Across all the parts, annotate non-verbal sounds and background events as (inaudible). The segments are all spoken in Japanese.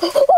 oh. (laughs)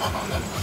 no, no, no.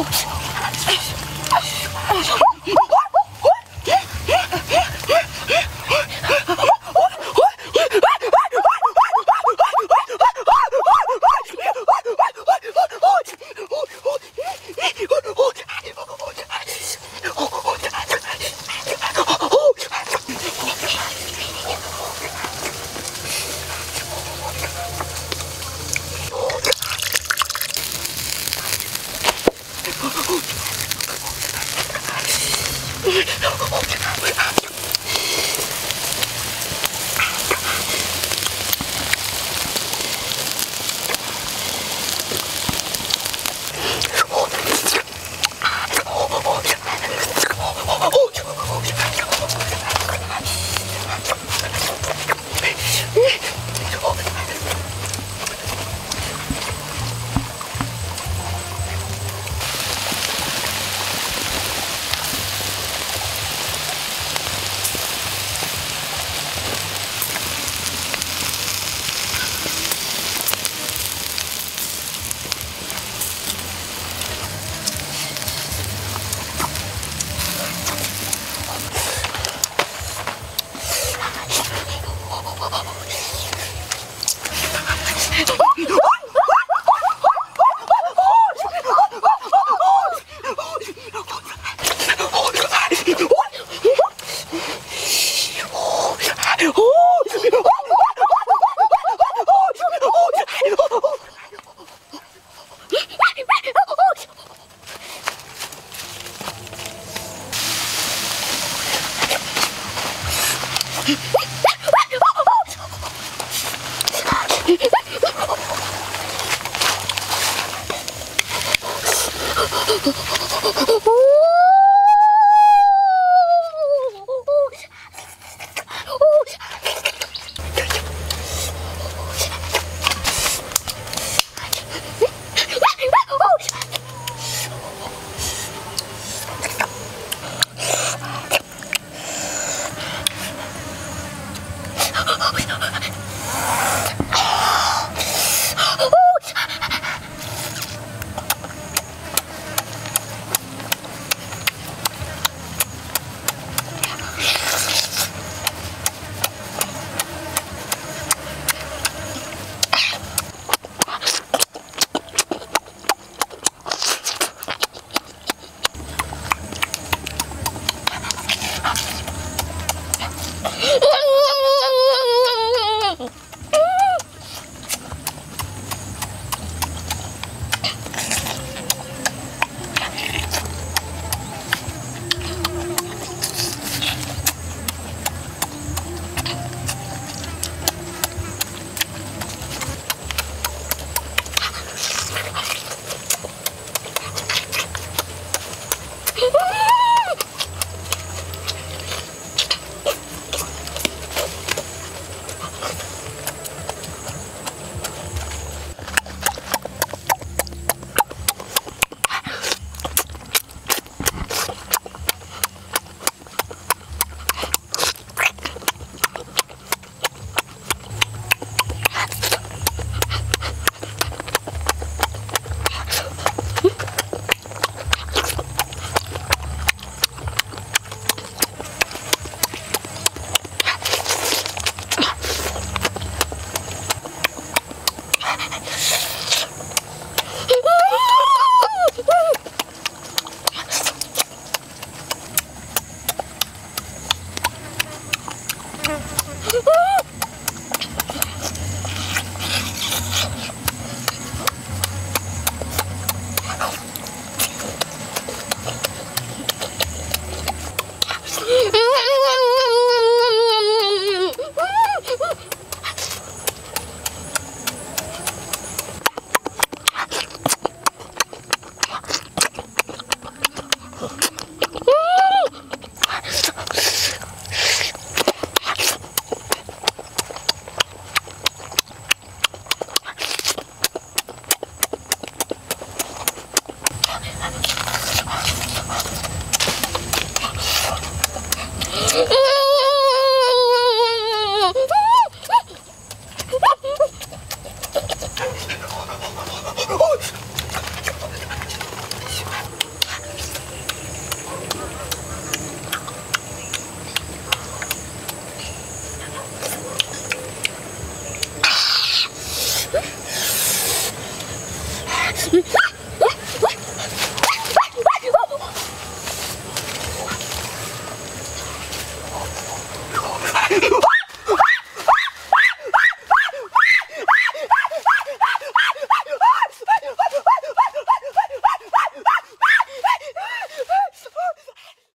Oh, Oh! (laughs)